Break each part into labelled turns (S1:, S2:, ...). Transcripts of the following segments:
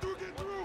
S1: through, get through,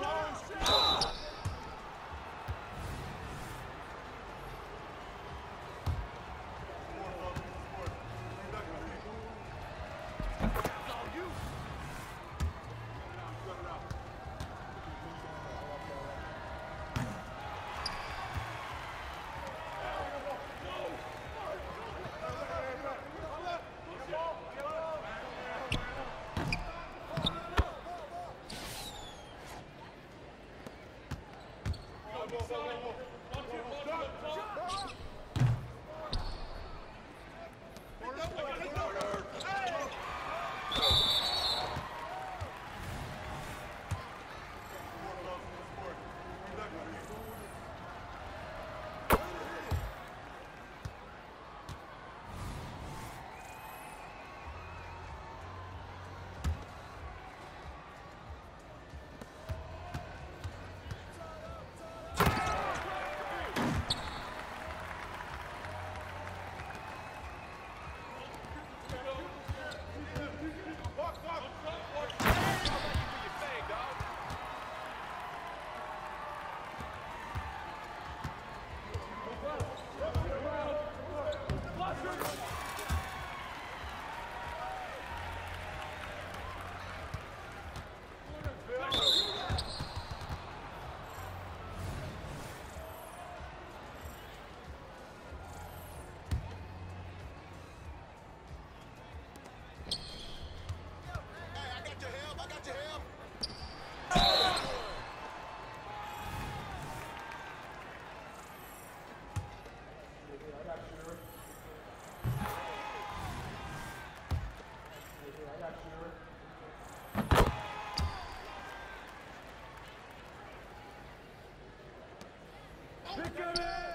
S1: Jones Pick him in!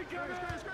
S1: Incoming!